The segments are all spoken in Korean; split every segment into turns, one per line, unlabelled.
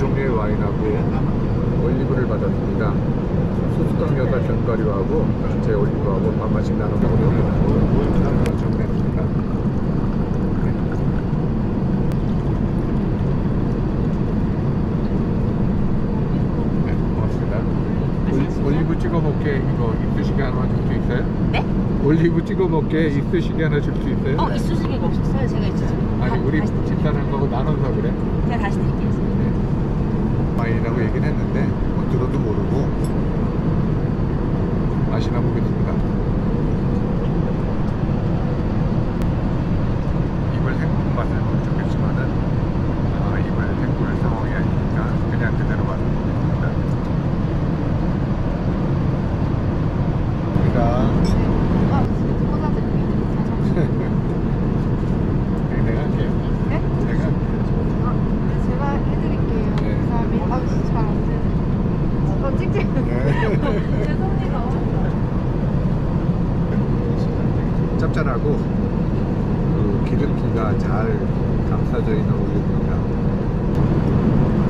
종류의 와인하고 올리브를 받았습니다. 수수깡 여사 견과류하고 제 올리브하고 밥맛이 나는 걸로 정리했습니다. 네, 고맙습니다. 올- 올리브 찍어 먹게 이거 이쑤시개 하나 줄 수 있어요?
네?
올리브 찍어 먹게 이쑤시개 하나 줄 수 있어요?
어 이쑤시개가 없었어요. 제가 이쑤시개.
아니
다-
우리 거고 나눠서 그래.
제가 다시 드릴게요.
네. 와인이라고 얘기는 했는데 뭐 들어도 모르고 맛이나 보겠습니다. 입을 헹군 맛을 보면 좋겠지만은 아, 입을 헹굴 상황이 아니니까 그냥 그대로 맛을 보겠습니다. 우리가
아,
할게요.
네?
내가
아, 네, 제가 해드릴게요.
네.
감사합니다. 아, 진짜 잘안 되네. 저 찍지.
네.
죄송합니다.
짭짤하고 그 기름기가 잘 감싸져 있는 올리브입니다.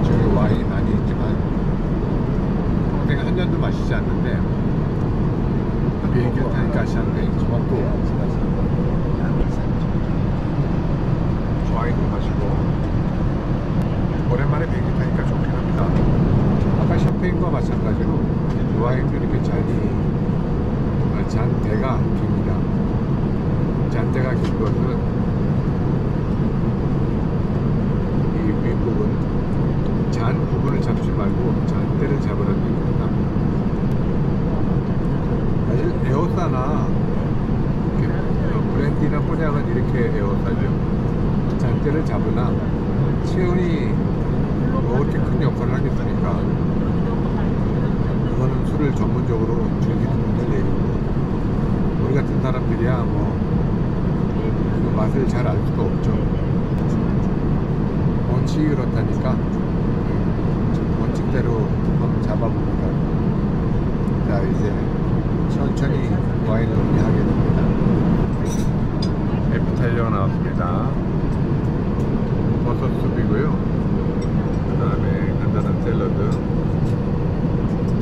저기 와인이 많이 있지만 평생 한 잔도 마시지 않는데 비행기를 타니까 샴페인 조합도 와인도 마시고 오랜만에 비행기 타니까 좋긴 합니다. 아까 샴페인과 마찬가지로 와인도 이렇게 잔이 아, 잔대가 깁니다. 잔대가 긴 것은 이 윗부분 잔 부분을 잡지 말고 잔대를 잡으라는 얘기입니다. 사실 에어싸나 이렇게 어, 브랜디나 꼬냑은 이렇게 에어싸죠. 잔대를 잡으나 체온이 뭐 그렇게 큰 역할을 하겠습니까? 술을 전문적으로 즐기는 분들 얘기고 우리 같은 사람들이야 뭐 그 맛을 잘 알 수가 없죠. 원칙이 그렇다니까 음, 원칙대로 한번 잡아봅니다. 자 이제 천천히 와인 논리하게 됩니다. 에피타이저가 나왔습니다. 버섯 수비고요. 그 다음에 간단한 샐러드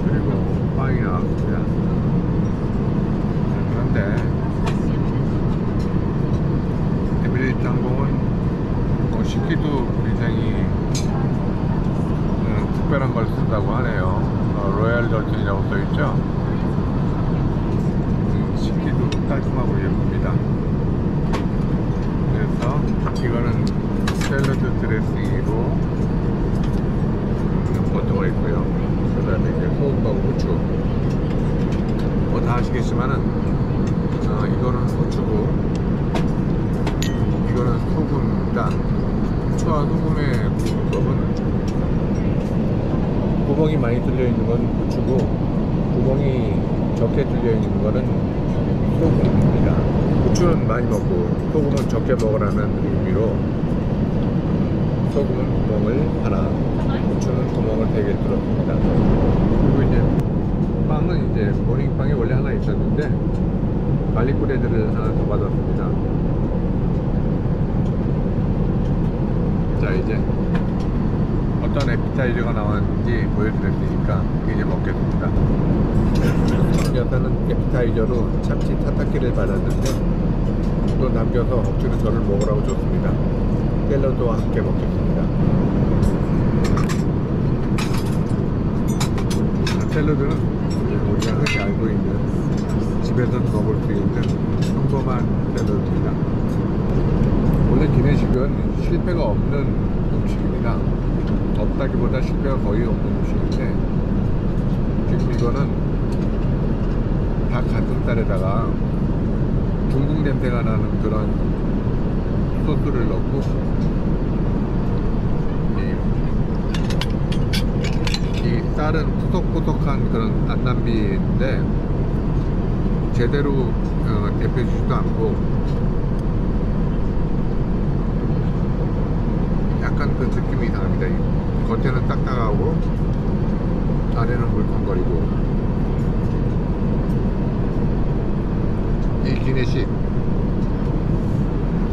그리고 빵이 나왔습니다. 그런데 에미레이트 항공은 뭐 식기도 굉장히 음, 특별 한걸 쓴다고 하네요. 어, 로얄 절튼이라고 써있죠. 음, 식기도 깔끔하고 예쁩니다. 그래서 이거는 샐러드 드레싱이고 음, 버터가 있고요. 그 다음에 이제 소금하고 후추. 뭐 다 아시겠지만은 어, 이거는 후추고 이거는 소금이다. 후추와 소금의 구분법은 구멍이 많이 뚫려 있는 건 후추고 구멍이 적게 뚫려 있는 거는 소금입니다. 후추는 많이 먹고 소금은 적게 먹으라는 의미로 소금은 구멍을 하나, 후추는 구멍을 되게 뚫었습니다. 그리고 이제 빵은 이제 모닝빵이 원래 하나 있었는데 garlic bread를 하나 더 받았습니다. 자 이제 어떤 에피타이저가 나왔는지 보여드렸으니까 이제 먹겠습니다. 여사는 에피타이저로 참치 타타키를 받았는데 또 남겨서 억지로 저를 먹으라고 줬습니다. 샐러드와 함께 먹겠습니다. 아, 샐러드는 우리가 흔히 알고 있는 집에서 먹을 수 있는 평범한 샐러드입니다. 원래 기내식은 실패가 없는 음식입니다. 없다기보다 실패가 거의 없는 음식인데 지금 이거는 닭 가슴살에다가 중국 냄새가 나는 그런 소스를 넣고 이, 이 쌀은 푸석푸석한 그런 안남비인데 제대로 어, 데펴주지도 않고 약간 그 느낌이 이상합니다. 이 겉에는 딱딱하고 안에는 물컹거리고 이 기내식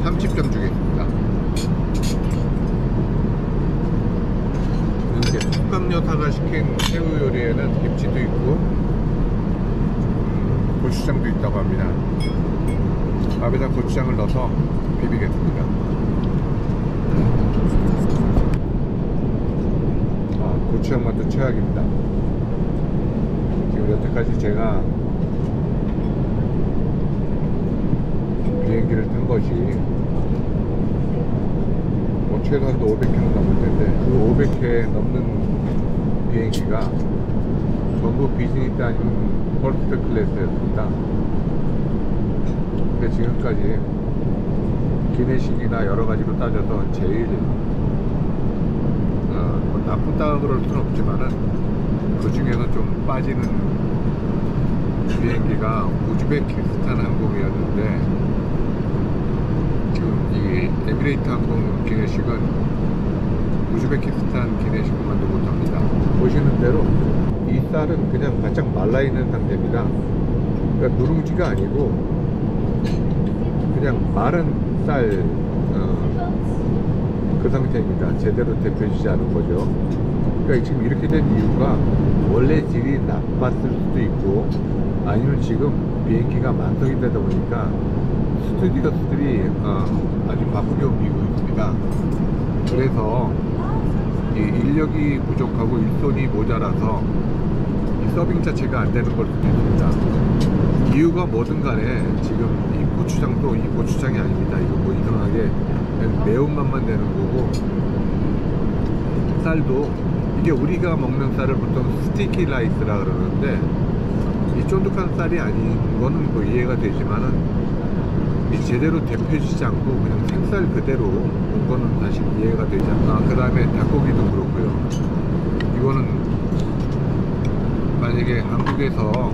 30점 주겠습니다. 수수깡 여사가 시킨 새우 요리에는 김치도 있고 음, 고추장도 있다고 합니다. 밥에다 고추장을 넣어서 비비겠습니다. 아, 고추장 맛도 최악입니다. 지금 여태까지 제가 비행기를 탄 것이 뭐 최소한도 500회는 넘을 텐데 그 500회 넘는 비행기가 전부 비즈니스 아니면 first class였습니다. 근데 지금까지 기내식이나 여러 가지로 따져서 제일 나쁘다 그럴 수는 없지만은 그 중에서 좀 빠지는 비행기가 우즈베키스탄 항공이었는데 지금 이 에미레이트 항공 기내식은 우즈베키스탄 기내식만도 못합니다. 보시는 대로 이 쌀은 그냥 바짝 말라 있는 상태입니다. 그러니까 누룽지가 아니고 그냥 마른 쌀, 어, 그 상태입니다. 제대로 데펴지지 않은 거죠. 그러니까 지금 이렇게 된 이유가 원래 질이 나빴을 수도 있고 아니면 지금 비행기가 만성이 되다 보니까 스튜디오스들이 어, 아주 바쁘게 움직이고 있습니다. 그래서 이 인력이 부족하고 일손이 모자라서 이 서빙 자체가 안 되는 걸 수도 있습니다. 이유가 뭐든 간에 지금 이 고추장도 이 고추장이 아닙니다. 이거 뭐 이상하게 매운맛만 내는 거고 쌀도 이게 우리가 먹는 쌀을 보통 스티키 라이스라 그러는데 이 쫀득한 쌀이 아닌 거는 뭐 이해가 되지만은 이 제대로 데펴지지 않고 그냥 생쌀 그대로 온 거는 사실 이해가 되지 않아. 그 다음에 닭고기도 그렇고요. 이거는 만약에 한국에서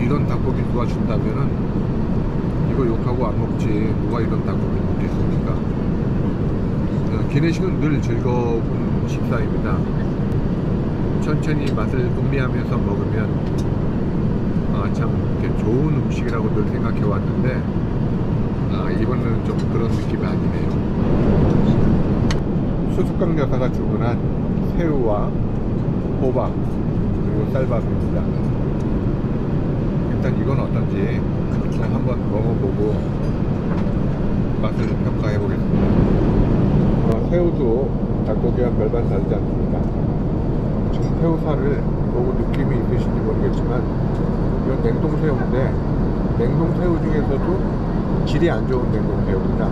이런 닭고기 누가 준다면은 욕하고 안 먹지 누가 이런 닭고기 먹겠습니까? 어, 기내식은 늘 즐거운 식사입니다. 천천히 맛을 음미하면서 먹으면 아, 참 이렇게 좋은 음식이라고 늘 생각해 왔는데 아, 이번에는 좀 그런 느낌이 아니네요. 수수깡 여사가 주문한 새우와 호박 그리고 쌀밥입니다. 일단 이건 어떤지 한번 먹어보고 맛을 평가해 보겠습니다. 어, 새우도 닭고기와 별반 다르지 않습니다. 지금 새우살을 보고 느낌이 있으신지 모르겠지만 이건 냉동새우인데 냉동새우 중에서도 질이 안 좋은 냉동새우입니다.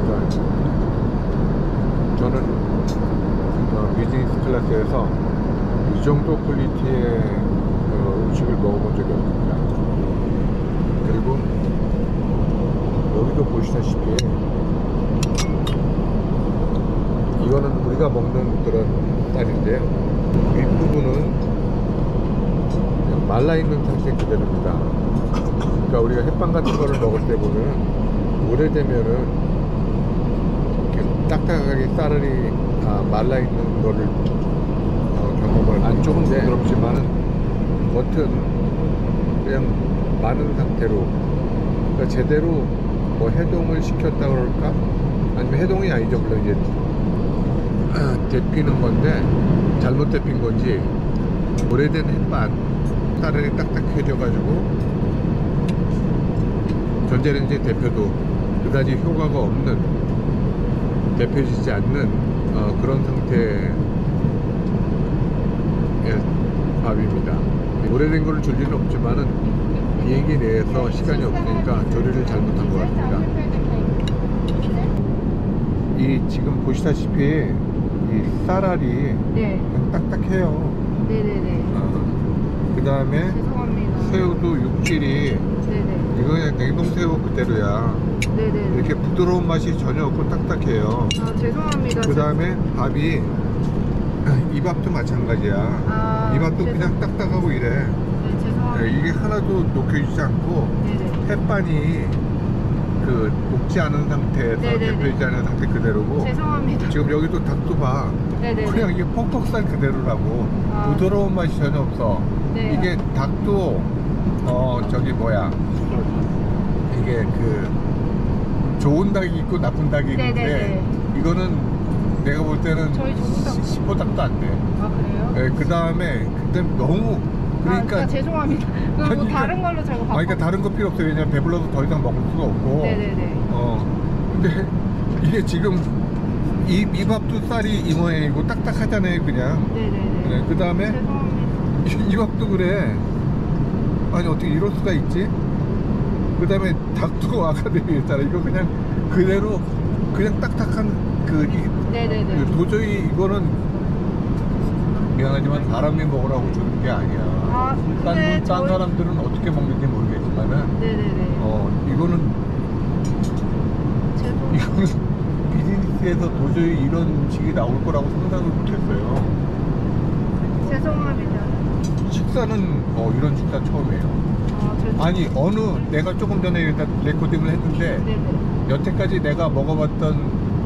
그러니까 저는 어, 비즈니스 클래스에서 이 정도 퀄리티의 어, 음식을 먹어본 적이 없습니다. 그리고 여기도 보시다시피 이거는 우리가 먹는 그런 쌀인데 윗부분은 말라있는 상태 그대로입니다. 그러니까 우리가 햇반 같은 거를 먹을 때 보면 오래되면은 딱딱하게 쌀이 아, 말라있는 거를 어, 경험을 안쪽은 부드럽지만은 겉은 그냥 마른 상태로 그러니까 제대로 뭐 해동을 시켰다 그럴까? 아니면 해동이 아니죠 물론 이제 데피는 건데 잘못 데핀 건지 오래된 햇반 쌀이 딱딱해져 가지고 전자레인지 데펴도 그다지 효과가 없는 데펴지지 않는 어, 그런 상태의 밥입니다. 오래된 거를 줄 리는 없지만은 비행기 내에서 시간이 없으니까 조리를 잘못한 것 같습니다. 이 지금 보시다시피 이 쌀알이
네.
딱딱해요.
네네네.
그 다음에. 새우도 육질이
네네.
이거 그냥 냉동새우 그대로야.
네네.
이렇게 부드러운 맛이 전혀 없고 딱딱해요.
아 죄송합니다.
그 다음에 밥이 이 밥도 마찬가지야.
아,
이 밥도
죄송-
그냥 딱딱하고 이래.
네, 죄송합니다.
네, 이게 하나도 녹여지지 않고
네네.
햇반이 그 녹지 않은 상태에서
네네네.
데펴지지 않은 상태 그대로고
죄송합니다.
지금 여기도 닭도 봐.
네네.
그냥 이게 퍽퍽살 그대로라고
아.
부드러운 맛이 전혀 없어.
네.
이게 닭도 어 저기 뭐야 이게 그 좋은 닭이 있고 나쁜 닭이 있는데
네네네.
이거는 내가 볼 때는
저희 전부
10호닥도 안 돼.
아 그래요?
예, 그 다음에 그때 너무
아,
그러니까
그러니까 죄송합니다. 뭐
아니, 그러니까-
다른 걸로 제가 바꿔.
아, 그러니까 다른 거 필요 없어요. 왜냐면 배불러서 더 이상 먹을 수가 없고.
네네네.
어. 근데 이게 지금 이 미밥도 쌀이 이 모양이고 딱딱하잖아요, 그냥.
네네네.
네, 그 다음에
죄송합니다.
이, 이 밥도 그래. 아니 어떻게 이럴 수가 있지? 그 다음에 닭도 아카데미 있잖아. 이거 그냥 그대로 그냥 딱딱한 그, 이,
네네네.
그 도저히 이거는 미안하지만 사람이 먹으라고 주는 게 아니야.
아,
딴,
근데
딴
저희-
사람들은 어떻게 먹는지 모르겠지만은
네네네.
어 이거는
죄송.
이거는 비즈니스에서 도저히 이런 음식이 나올 거라고 상상을 못했어요.
죄송합니다.
식사는 어, 이런 식사 처음이에요.
아.
아니 어느 내가 조금 전에 일단 레코딩을 했는데
네네.
여태까지 내가 먹어봤던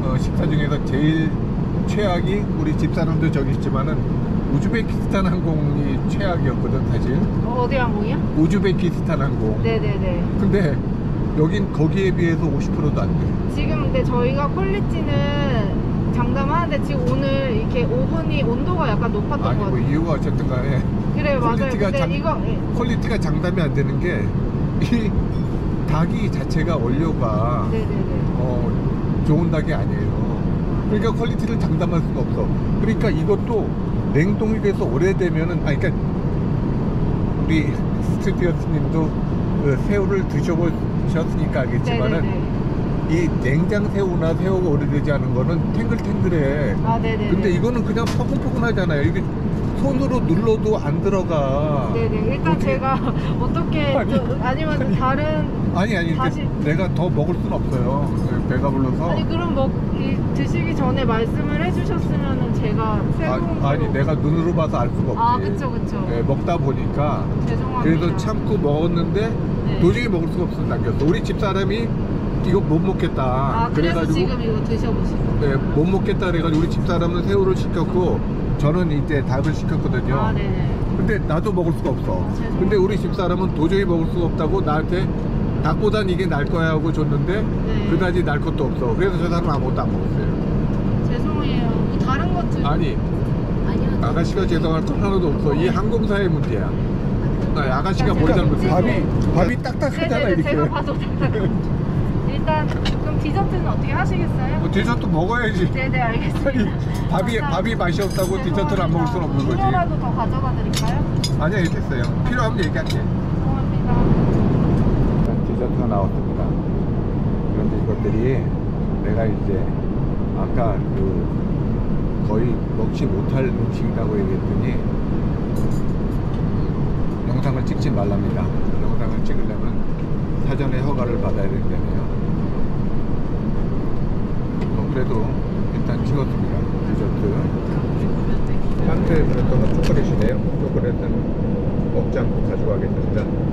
어, 식사 중에서 제일 최악이 우리 집사람도 저기 있지만은 우즈베키스탄 항공이 최악이었거든 사실
어, 어디 항공이요?
우즈베키스탄 항공
네네네.
근데 여긴 거기에 비해서 50%도 안 돼
지금 근데 저희가 quality는 장담하는데 지금 오늘 이렇게 오븐이 온도가 약간 높았던
아니
것
뭐
같아요.
이유가 어쨌든 간에
그래 맞아요.
quality가
근데
장-
이거 예.
quality가 장담이 안 되는 게 이 닭이 자체가 원료가
네네네.
어, 좋은 닭이 아니에요. 그러니까 quality를 장담할 수가 없어. 그러니까 이것도 냉동이 돼서 오래되면은, 아, 그러니까 우리 스튜디오스님도 그 새우를 드셔보셨으니까 알겠지만은
네네네.
이 냉장 새우나 새우가 오래되지 않은 거는 탱글탱글해.
아 네네.
근데 이거는 그냥 포근포근하잖아요. 이게 손으로 눌러도 안 들어가.
네네. 일단
어떻게-
제가 어떻게
아니,
또- 아니면
아니.
다른
아니 아니
다시-
내가 더 먹을 순 없어요. 배가 불러서.
아니 그럼 먹 이, 드시기 전에 말씀을 해주셨으면은 제가 새로운
아, 아니 내가 눈으로 봐서 알 수가 없지.
아 그쵸 그쵸.
예, 먹다 보니까
죄송합니다.
그래서 참고 먹었는데
네.
도저히 먹을 수가 없어서 남겼어. 우리 집 사람이 이거 못 먹겠다.
아 그래서 지금 이거 드셔보시고.
예, 못 먹겠다 그래가지고 우리 집 사람은 새우를 시켰고 저는 이제 닭을 시켰거든요.
아 네네.
근데 나도 먹을 수가 없어.
죄송해요.
근데 우리 집 사람은 도저히 먹을 수가 없다고 나한테 닭보단 이게 날 거야 하고 줬는데
네.
그다지 날 것도 없어. 그래서 저 사람은 아무것도 안 먹었어요.
죄송해요. 뭐 다른 것 드.
아니
아니요.
아가씨가 죄송할 건 하나도 없어. 이 항공사의 문제야. 아, 아가씨가 뭘
그러니까
잘못해? 밥이 밥이 딱딱하잖아
네네네.
이렇게.
제가 봐도 일단 그럼 디저트는 어떻게 하시겠어요?
뭐 디저트 먹어야지.
네네 알겠습니다.
아니, 밥이
감사합니다.
밥이 맛이 없다고 디저트를 안 먹을 수는 없는 거지.
음료라도 더 가져다 드릴까요?
아니야 이랬어요. 필요하면 얘기할게.
죄송합니다.
디저트가 나왔습니다. 그런데 이것들이 내가 이제 아까 그 거의 먹지 못할 음식이라고 얘기했더니 영상을 찍지 말랍니다. 영상을 찍으려면 사전에 허가를 받아야 된다네요. 뭐 그래도 일단 찍었습니다. 디저트. 한테 그랬던 건 초콜릿이네요. 초콜릿은 먹지 않고 가져가겠습니다.